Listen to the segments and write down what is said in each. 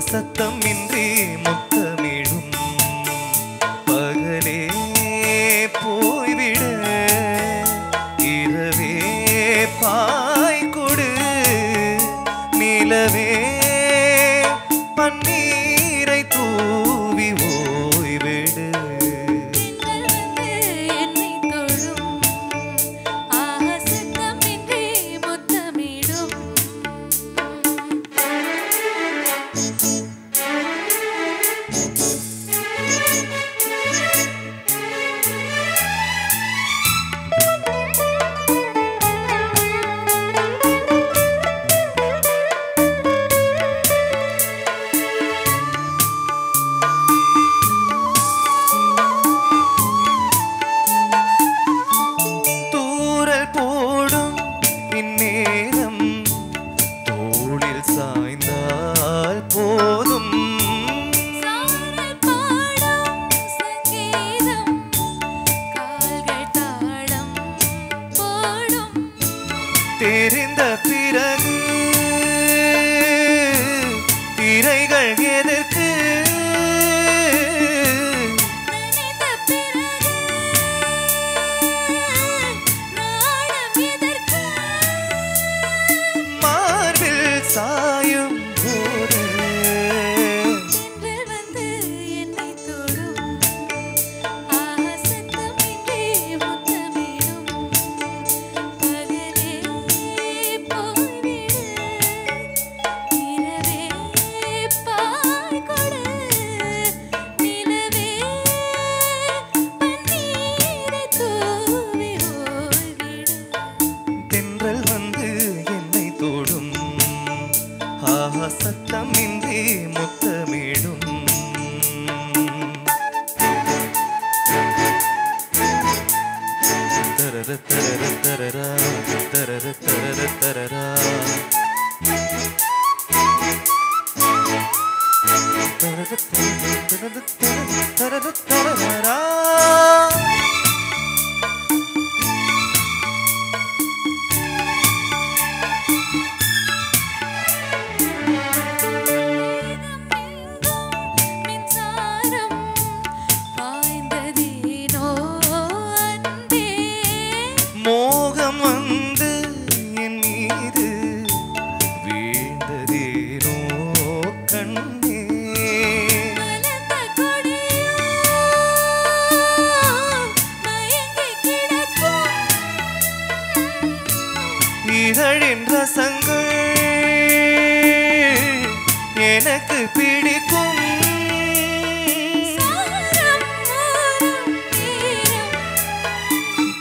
ஆஹா சத்தம் இன்றி முத்தமிடும். பகலே போய்விட இரவே பாய்கொடு. நிலவே பன்னீர் Bye. தெரிந்த பிறகு திரைகள் எதற்கு சத்தமின்றி முத்தமிடும். தரர தரர தரரா தரர தரர. தரரா தரர தரர தரர தரர. இதழின் ரசங்கள் எனக்கு பிடிக்கும்.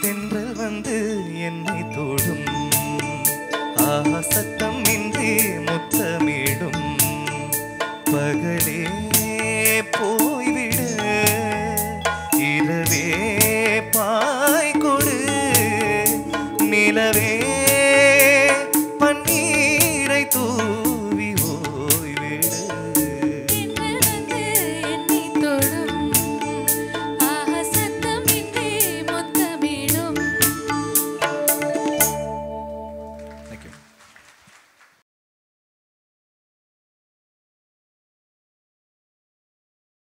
தென்றல் வந்து என்னை தோடும். ஆசத்தம் இன்றி முத்தமிடும். பகலே போய்விட இரவே பாய் கொடு நிலவே